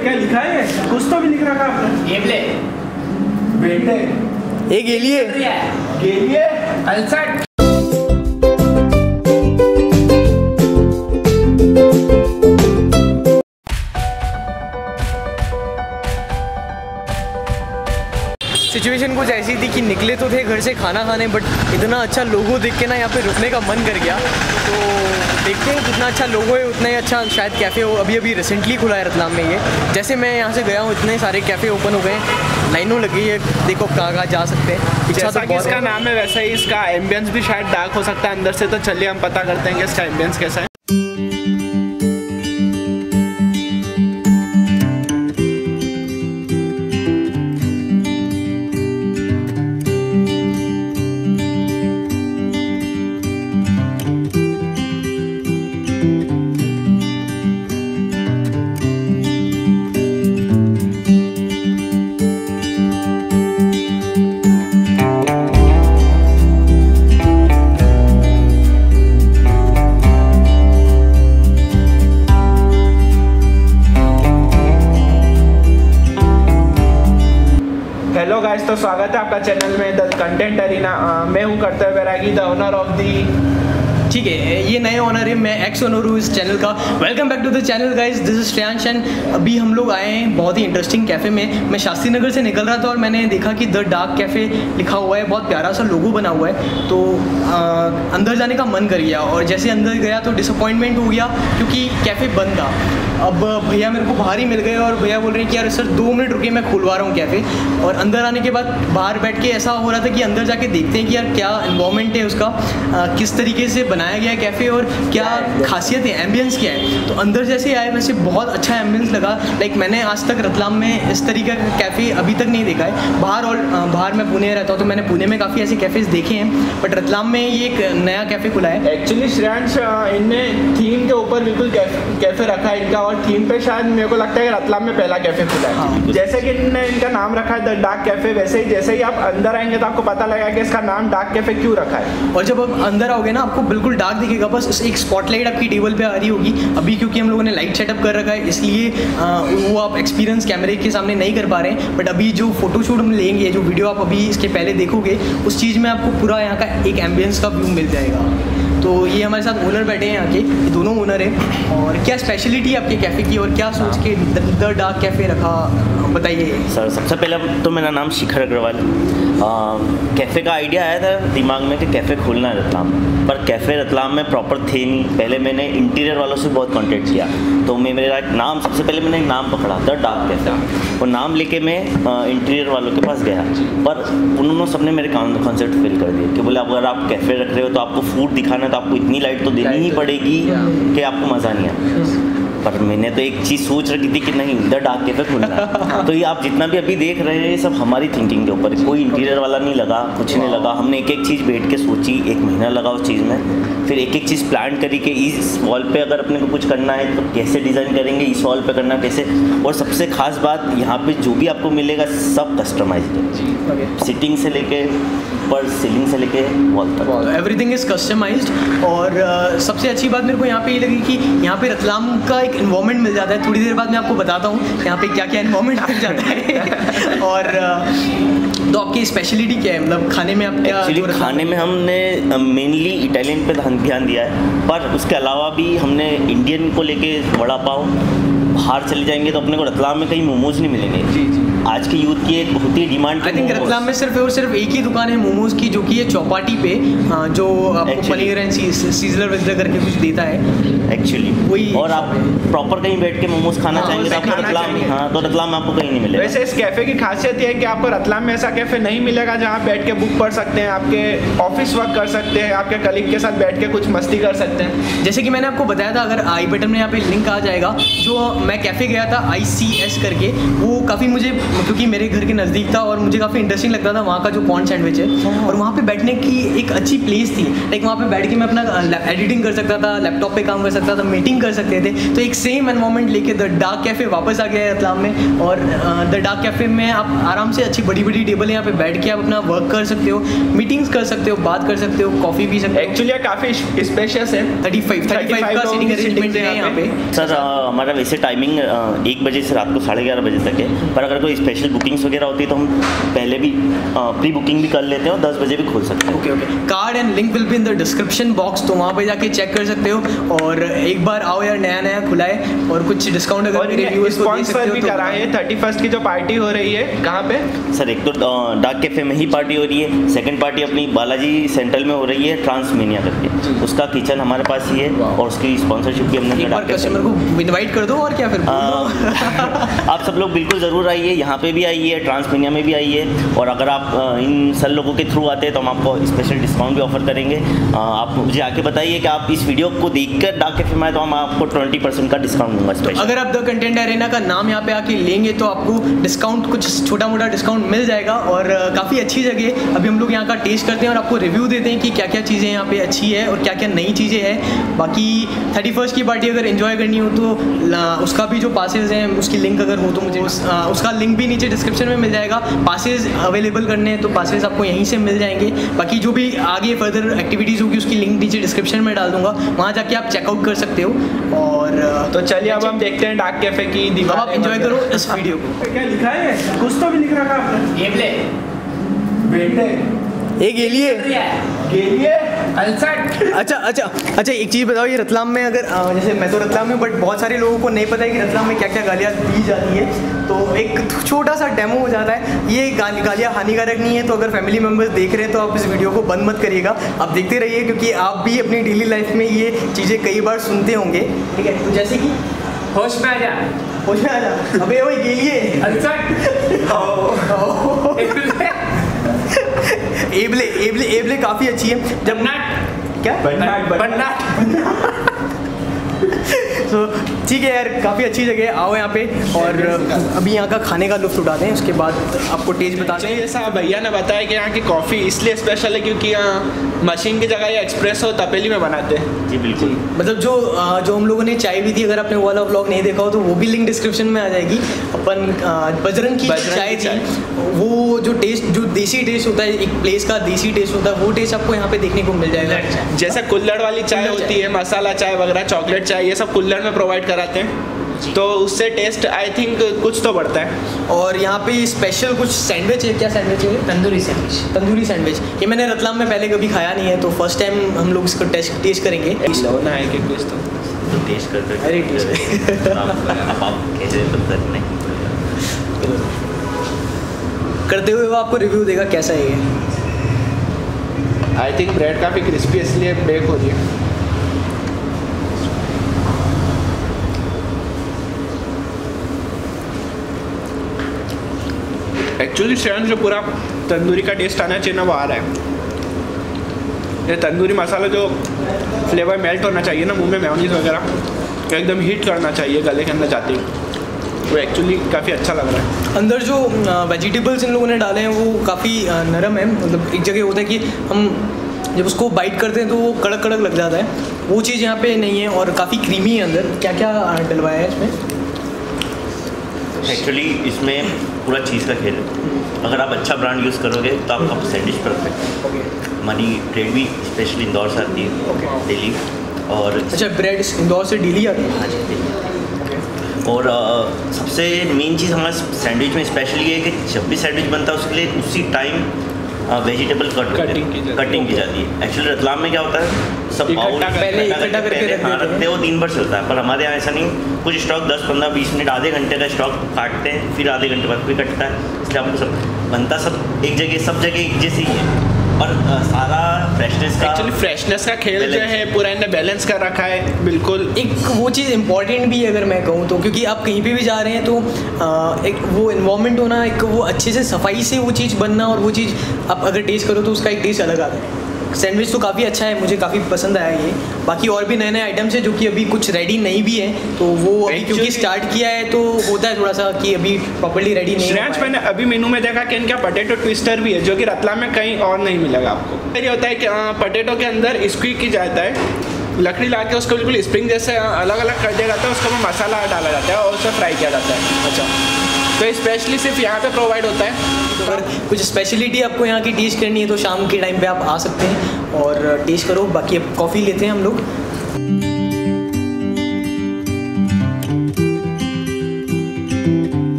क्या लिखा है? कुछ तो भी लिख रखा आपने। गेमले। बेटे। ये गेलिए। गेलिए। अलसट सिचुएशन कुछ ऐसी थी कि निकले तो थे घर से खाना खाने बट इतना अच्छा लोगो देख के ना यहाँ पे रुकने का मन कर गया। तो देखते हैं जितना अच्छा लोगो है उतना ही अच्छा शायद कैफ़े हो। अभी अभी रिसेंटली खुला है रतलाम में ये। जैसे मैं यहाँ से गया हूँ इतने सारे कैफ़े ओपन हो गए लाइनों लगी है। देखो कहाँ कहाँ जा सकते हैं। इच्छा तो कि इसका नाम है वैसा ही इसका एम्बियंस भी शायद डार्क हो सकता है। अंदर से तो चलिए हम पता करते हैं कि इसका एम्बियंस कैसा है। हेलो गाइस तो स्वागत है आपका चैनल में द कंटेंट अरीना। मैं हूँ Kartavya Bairagi the owner of the ठीक है ये नए ऑनर है मैं एक्स ऑनर हूँ इस चैनल का। Welcome back to the channel guys this is Shreyansh and अभी हम लोग आए हैं बहुत ही इंटरेस्टिंग कैफ़े में। मैं शास्त्री नगर से निकल रहा था और मैंने देखा कि द डार्क कैफ़े लिखा हुआ है बहुत प्यारा सा लोगो बना हुआ है। तो आ, अंदर जाने का मन कर गया और जैसे अंदर गया तो डिसअपॉइंटमेंट हो गया क्योंकि कैफ़े बंद था। अब भैया मेरे को बाहर ही मिल गए और भैया बोल रहे हैं कि यार सर दो मिनट रुके मैं खुलवा रहा हूँ कैफ़े और अंदर आने के बाद बाहर बैठ के ऐसा हो रहा था कि अंदर जाके देखते हैं कि यार क्या इन्वॉर्मेंट है उसका। किस तरीके से बनाया गया है कैफ़े और क्या खासियत है एम्बियंस क्या है? तो अंदर जैसे आए वैसे बहुत अच्छा एम्बियंस लगा। लाइक मैंने आज तक रतलाम में इस तरीके का कैफ़े अभी तक नहीं देखा है। बाहर और बाहर मैं पुणे रहता हूँ तो मैंने पुणे में काफ़ी ऐसे कैफ़ेज़ देखे हैं। बट रतलाम में ये एक नया कैफ़े खुला है। एक्चुअली श्रेयांश इनने थीम के ऊपर बिल्कुल कैफ़े रखा है इनका। और थीम पे शायद मेरे को लगता है कि रतलाम में पहला कैफ़े खुला है। हाँ। जैसे कि इनने इनका नाम रखा है द डार्क कैफ़े वैसे ही जैसे ही आप अंदर आएँगे तो आपको पता लगेगा कि इसका नाम डार्क कैफ़े क्यों रखा है। और जब आप अंदर आओगे ना आपको बिल्कुल डार्क दिखेगा, बस एक स्पॉटलाइट आपकी टेबल पे आ रही होगी। अभी क्योंकि हम लोगों ने लाइट सेटअप कर रखा है, इसलिए वो आप एक्सपीरियंस कैमरे के सामने नहीं कर पा रहे हैं। बट अभी जो फोटोशूट हम लेंगे, जो वीडियो आप अभी इसके पहले देखोगे, उस चीज़ में आपको पूरा यहाँ का एक एम्बियंस का व्यू मिल जाएगा। तो ये हमारे साथ ओनर बैठे हैं यहाँ के, ये दोनों ओनर हैं। और क्या स्पेशलिटी आपके कैफ़े की और क्या सोच के द डार्क कैफ़े रखा, बताइए। सर सबसे पहले तो मेरा नाम शिखर अग्रवाल। कैफ़े का आइडिया आया था दिमाग में कि कैफ़े खोलना है रतलाम। में पर कैफ़े रतलाम में प्रॉपर थे नहीं। पहले मैंने इंटीरियर वालों से बहुत कांटेक्ट किया। तो मैं मेरा एक नाम सबसे पहले मैंने एक नाम पकड़ा द डार्क कैफ़े वो नाम लेके मैं इंटीरियर वालों के पास गया। पर उन्होंने सबने मेरे कॉन्सेप्ट फिल कर दिए कि बोले अगर आप कैफ़े रख रहे हो तो आपको फ़ूड दिखाना है तो आपको इतनी लाइट तो देनी ही पड़ेगी कि आपको मज़ा नहीं आता पर मैंने तो एक चीज़ सोच रखी थी कि नहीं द डार्क कैफ़े खुलना तो ये आप जितना भी अभी देख रहे हैं ये सब हमारी थिंकिंग के ऊपर है। कोई इंटीरियर वाला नहीं लगा कुछ नहीं लगा। हमने एक एक चीज़ बैठ के सोची एक महीना लगा उस चीज़ में। फिर एक एक चीज़ प्लान करी कि इस वॉल पे अगर अपने को कुछ करना है तो कैसे डिज़ाइन करेंगे इस वॉल पे करना कैसे? और सबसे खास बात यहाँ पे जो भी आपको मिलेगा सब कस्टमाइज है सिटिंग से लेके पर सीलिंग से लेके वॉल तक। एवरीथिंग इज़ कस्टमाइज्ड और uh, सबसे अच्छी बात मेरे को यहाँ पे ये लगी कि यहाँ पे रतलाम का एक इन्वॉर्मेंट मिल जाता है। थोड़ी देर बाद मैं आपको बताता हूँ यहाँ पे क्या क्या इन्वॉर्मेंट मिल जाता है। और तो आपकी स्पेशलिटी क्या है? मतलब खाने में आप क्या Actually, खाने में हमने मेनली इटालियन पे ध्यान दिया है। पर उसके अलावा भी हमने इंडियन को लेके वड़ा पाव बाहर चले जाएँगे तो अपने को रतलाम में कहीं मोमोज नहीं मिलेंगे। जी जी। आज की यूथ की एक होती है डिमांड आई थिंक रतलाम में सिर्फ़ और सिर्फ़ एक ही दुकान है मोमोज की जो कि है चौपाटी पे हाँ, जो आपको पनीर एंड सीजलर विजलर करके कुछ देता है। एक्चुअली वही और आप प्रॉपर कहीं बैठ के मोमोज खाना हाँ, चाहेंगे तो आपको रतलाम। हाँ तो रतलाम आपको कहीं नहीं मिलेगा। वैसे इस कैफ़े की खासियत ये है कि आपको रतलाम में ऐसा कैफ़े नहीं मिलेगा जहाँ बैठ के बुक पढ़ सकते हैं आपके ऑफ़िस वर्क कर सकते हैं आपके कलीग के साथ बैठ के कुछ मस्ती कर सकते हैं। जैसे कि मैंने आपको बताया था अगर आई बटन में यहाँ पे लिंक आ जाएगा जो मैं कैफ़े गया था आईसीएस करके। वो काफ़ी मुझे क्योंकि मेरे घर के नज़दीक था और मुझे काफ़ी इंटरेस्टिंग लगता था वहाँ का जो कॉर्न सैंडविच है। और वहाँ पे बैठने की एक अच्छी प्लेस थी। लाइक वहाँ पे बैठ के मैं अपना एडिटिंग कर सकता था लैपटॉप पे काम कर सकता था मीटिंग कर सकते थे। तो एक सेम एनवायरमेंट लेके द डार्क कैफ़े वापस आ गया है रतलाम में। और द डार्क कैफ़े में आप आराम से अच्छी बड़ी बड़ी टेबल यहाँ पे बैठ के आप अपना वर्क कर सकते हो मीटिंग्स कर सकते हो बात कर सकते हो कॉफ़ी पी सकते हो। एक्चुअली काफ़ी स्पेशियस है। थर्टी फाइव थर्टी फाइव का 35 सीटिंग अरेंजमेंट है है यहाँ पे। सर हमारा वैसे टाइमिंग एक बजे से रात को साढ़े ग्यारह बजे तक है। पर अगर कोई स्पेशल बुकिंग्स वगैरह होती है तो हम पहले भी प्री बुकिंग भी कर लेते हैं और दस बजे भी खोल सकते हैं। Okay okay card and link will be in the description box तो वहाँ पे जाके चेक कर सकते हो। और एक बार आओ यार नया नया खुला है और कुछ डिस्काउंट अगर भी तो थर्टी फ़र्स्ट की जो पार्टी हो रही है कहाँ पे? सर एक तो डाक कैफ़े में ही पार्टी हो रही है। सेकंड पार्टी अपनी बालाजी सेंट्रल में हो रही है ट्रांसमीनिया करके। उसका किचन हमारे पास ही है और उसकी स्पॉन्सरशिप भी हमने कस्टमर को इनवाइट कर दो और क्या फिर आ, आप सब लोग बिल्कुल ज़रूर आइए यहाँ पे भी आइए ट्रांसमीनिया में भी आइए और अगर आप इन सर लोगों के थ्रू आते हैं तो हम आपको स्पेशल डिस्काउंट भी ऑफ़र करेंगे। आप मुझे आके बताइए कि आप इस वीडियो को देखकर डाक कैफ़े में आए तो हम आपको ट्वेंटी परसेंट का डिस्काउंट दूँगा स्पेशल अगर आप द कंटेंट अरेना का नाम यहाँ पे आके लेंगे तो आपको डिस्काउंट कुछ छोटा मोटा डिस्काउंट मिल जाएगा और काफ़ी अच्छी जगह है। अभी हम लोग यहाँ का टेस्ट करते हैं और आपको रिव्यू देते हैं कि क्या क्या चीज़ें यहाँ पे अच्छी है और क्या क्या नई चीज़ें हैं। बाकी थर्टी फ़र्स्ट की पार्टी अगर इन्जॉय करनी हो तो ला- उसका भी जो पासेज हैं उसकी लिंक अगर हो तो मुझे उस, आ, उसका लिंक भी नीचे डिस्क्रिप्शन में मिल जाएगा। पासेज अवेलेबल करने हैं तो पासेज आपको यहीं से मिल जाएँगे। बाकी जो भी आगे फर्दर एक्टिविटीज़ होगी उसकी लिंक नीचे डिस्क्रिप्शन में डाल दूँगा। वहाँ जाके आप चेकआउट कर सकते हो। और तो चलिए अब हम देखते हैं डाक कैफ़े की अब दीवार आप इंजॉय करो इस वीडियो को। क्या लिखा है? कुछ तो भी लिख रखा आपने। बेटे ये गेलिए गेलिए अच्छा अच्छा अच्छा एक चीज़ बताओ ये रतलाम में अगर अ, जैसे मैं तो रतलाम में बट बहुत सारे लोगों को नहीं पता है कि रतलाम में क्या क्या गालियाँ दी जाती है। तो एक छोटा सा डेमो हो जाता है। ये गाली गालियाँ हानिकारक नहीं है तो अगर फैमिली मेंबर्स देख रहे हैं तो आप इस वीडियो को बंद मत करिएगा। आप देखते रहिए क्योंकि आप भी अपनी डेली लाइफ में ये चीज़ें कई बार सुनते होंगे। ठीक है तो जैसे कि होश में आ जा। होश में आ जा। अबे ओए गेलिए एबले एबले एबले काफ़ी अच्छी है। जब नट क्या? बन्नट। तो ठीक है यार काफ़ी अच्छी जगह आओ यहाँ पे और अभी यहाँ का खाने का लुत्फ उठाते हैं उसके बाद आपको टेस्ट बताते हैं। जैसा भैया ने बताया कि यहाँ की कॉफ़ी इसलिए स्पेशल है क्योंकि यहाँ मशीन की जगह ये एक्सप्रेस हो तपेली में बनाते हैं। जी बिल्कुल। मतलब जो जो हम लोगों ने चाय भी थी अगर आपने वाला व्लॉग नहीं देखा हो तो वो भी लिंक डिस्क्रिप्शन में आ जाएगी। अपन बजरंग की चाय थी वो जो टेस्ट जो देसी टेस्ट होता है एक प्लेस का देसी टेस्ट होता है वो टेस्ट आपको यहाँ पे देखने को मिल जाएगा। जैसा कुल्लड़ वाली चाय होती है मसाला चाय वगैरह चॉकलेट चाय ये सब कुल्हड़ में प्रोवाइड कराते हैं। तो उससे टेस्ट आई थिंक कुछ तो बढ़ता है। और यहाँ पे स्पेशल कुछ सैंडविच है? क्या सैंडविच है तंदूरी सैंडविच तंदूरी सैंडविच ये मैंने रतलाम में पहले कभी खाया नहीं है तो फ़र्स्ट टाइम हम लोग इसको टेस्ट टेस्ट करेंगे। ना है कि कुछ तो। टेस्ट कर कर। अरे taste आप आप कैसे पता नहीं करते हुए वो आपको रिव्यू देगा कैसा है ये। आई थिंक ब्रेड काफ़ी क्रिस्पी इसलिए बेक हो रही है। एक्चुअली श्रेयन जो पूरा तंदूरी का टेस्ट आना चाहिए ना वो आ रहा है। ये तंदूरी मसाला जो फ्लेवर मेल्ट होना चाहिए ना मुँह में मेयोनीज वगैरह एकदम हीट करना चाहिए गले के अंदर जाते ही वो एक्चुअली काफ़ी अच्छा लग रहा है। अंदर जो वेजिटेबल्स इन लोगों ने डाले हैं वो काफ़ी नरम है। मतलब एक जगह होता है कि हम जब उसको बाइट करते हैं तो वो कड़क कड़क लग जाता है। वो चीज़ यहाँ पे नहीं है और काफ़ी क्रीमी है अंदर। क्या क्या डलवाया है इसमें? एक्चुअली इसमें पूरा चीज़ का खेल है। अगर आप अच्छा ब्रांड यूज़ करोगे तो आपका परसेंटेज परफेक्ट मनी हमारी ट्रेड भी स्पेशली इंदौर से आती है डेली और अच्छा ब्रेड इंदौर से डेली आती है? हाँ जी डेली और आ, सबसे मेन चीज़ हमारे सैंडविच में स्पेशली ये है कि जब भी सैंडविच बनता है उसके लिए उसी टाइम वेजिटेबल कट। कटिंग की जाती है। एक्चुअली रतलाम में क्या होता है? सब पहले इकट्ठा करके हाँ, रखते हैं वो दिन भर चलता है। पर हमारे यहाँ ऐसा नहीं कुछ स्टॉक दस पंद्रह बीस मिनट आधे घंटे का स्टॉक काटते हैं फिर आधे घंटे बाद फिर कटता है। इसलिए आपको सब बनता सब एक जगह सब जगह एक जैसे ही है। और सारा फ्रेशनेस का एक्चुअली फ्रेशनेस का खेल जो है पूरा इन्हें बैलेंस कर रखा है बिल्कुल। एक वो चीज़ इंपॉर्टेंट भी है अगर मैं कहूँ तो क्योंकि आप कहीं पर भी जा रहे हैं तो आ, एक वो इन्वामेंट होना एक वो अच्छे से सफ़ाई से वो चीज़ बनना और वो चीज़ आप अगर टेस्ट करो तो उसका एक टेस्ट अलग आता है। सैंडविच तो काफ़ी अच्छा है मुझे काफ़ी पसंद आया ये। बाकी और भी नए नए आइटम्स हैं जो कि अभी कुछ रेडी नहीं भी है तो वो अभी क्योंकि स्टार्ट किया है तो होता है थोड़ा सा कि अभी प्रॉपरली रेडी नहीं हो। मैंने अभी मेनू में देखा कि इनका पटेटो ट्विस्टर भी है जो कि रतला में कहीं और नहीं मिलेगा आपको। फिर ये होता है कि पटेटो के अंदर स्क्वीक की जाता है। लकड़ी ला के उसको बिल्कुल स्प्रिंग जैसे अलग अलग कर दिया जाता है उसको मसाला डाला जाता है और उसे फ्राई किया जाता है। अच्छा। तो स्पेशली सिर्फ़ यहाँ पे प्रोवाइड होता है। अगर कुछ स्पेशलिटी आपको यहाँ की टीच करनी है तो शाम के टाइम पे आप आ सकते हैं और टेस्ट करो। बाकी अब कॉफ़ी लेते हैं हम लोग।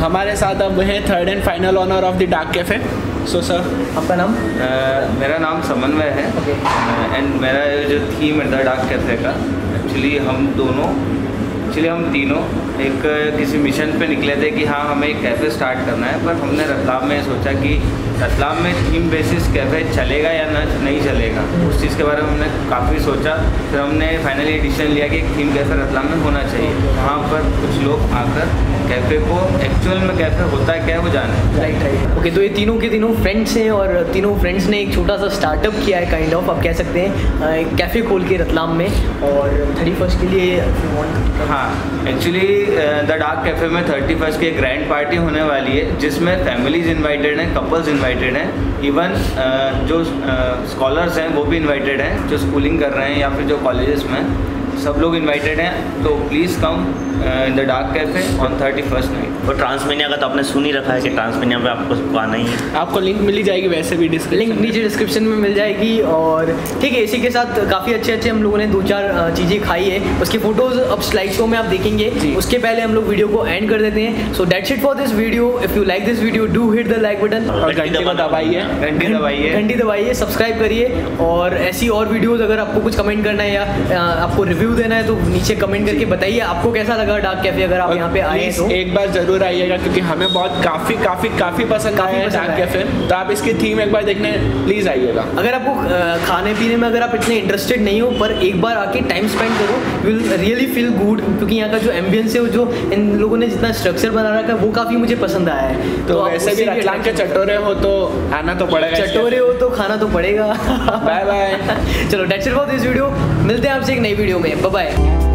हमारे साथ अब है third and final owner of the dark cafe so sir आपका नाम? uh, मेरा नाम समन्वय है। And Okay. uh, मेरा जो थीम है द डार्क कैफ़े का एक्चुअली हम दोनों एक्चुअली हम तीनों एक किसी मिशन पे निकले थे कि हाँ हमें एक कैफ़े स्टार्ट करना है पर हमने रतलाम में सोचा कि रतलाम में थीम बेसिस कैफ़े चलेगा या ना नहीं चलेगा उस चीज़ के बारे में हमने काफ़ी सोचा। फिर हमने फाइनली डिसीज़न लिया कि एक थीम कैफ़े रतलाम में होना चाहिए। वहाँ पर कुछ लोग आकर कैफ़े को एक्चुअल में कैफ़े होता है क्या है वो जाने। राइट राइट ओके तो ये तीनों के तीनों फ्रेंड्स हैं और तीनों फ्रेंड्स ने एक छोटा सा स्टार्टअप किया है काइंड ऑफ़ आप कह सकते हैं एक कैफ़े खोल के रतलाम में। और थर्टी फ़र्स्ट के लिए हाँ एक्चुअली द डार्क कैफ़े में थर्टी फ़र्स्ट की ग्रैंड पार्टी होने वाली है जिसमें फैमिलीज़ इन्वाइटेड हैं कपल्स इनवाइटेड हैं. इवन जो स्कॉलर्स हैं, वो भी इनवाइटेड हैं, जो स्कूलिंग कर रहे हैं या फिर जो कॉलेजेस में सब लोग इनवाइटेड हैं तो please come in the dark cafe on thirty first night और ट्रांसमीनिया का तो आपने सुन ही रखा है कि ट्रांसमीनिया पे आपको आना ही है। आपको लिंक मिली जाएगी वैसे भी लिंक नीचे डिस्क्रिप्शन में मिल जाएगी और ठीक है इसी के साथ काफ़ी अच्छे अच्छे हम लोगों ने दो चार चीज़ें खाई है। उसकी फ़ोटोज़ अब स्लाइड शो में आप देखेंगे। उसके पहले हम लोग वीडियो को एंड कर देते हैं। So that's it for this video if you like this video do hit the like button और घंटे दबाइए। घंटी दबाइए। घंटी दबाइए सब्सक्राइब करिए। और ऐसी और वीडियोस अगर आपको कुछ कमेंट करना है या आपको रिव्यू देना है तो नीचे कमेंट करके बताइए आपको कैसा लगा डार्क कैफ़े अगर आप यहाँ पे आए तो? एक बार ज़रूर आइएगा क्योंकि हमें बहुत काफ़ी काफ़ी काफ़ी पसंद काफ़ी आया है डार्क कैफ़े तो आप इसकी थीम एक बार देखने प्लीज़ आइएगा। अगर आपको खाने पीने में अगर आप इतने इंटरेस्टेड नहीं हो पर एक बार आके टाइम स्पेंड करो विल रियली फील गुड क्योंकि यहाँ का जो एम्बियंस है वो जो इन लोगों ने जितना स्ट्रक्चर बना रखा है वो काफ़ी मुझे पसंद आया है। तो आप वैसे भी रतलाम के चटोरे हो तो आना तो पड़ेगा चटोरे हो तो खाना तो पड़ेगा। बाय बाय चलो डेट्स फॉर दिस वीडियो मिलते हैं आपसे एक नई वीडियो में। Bye bye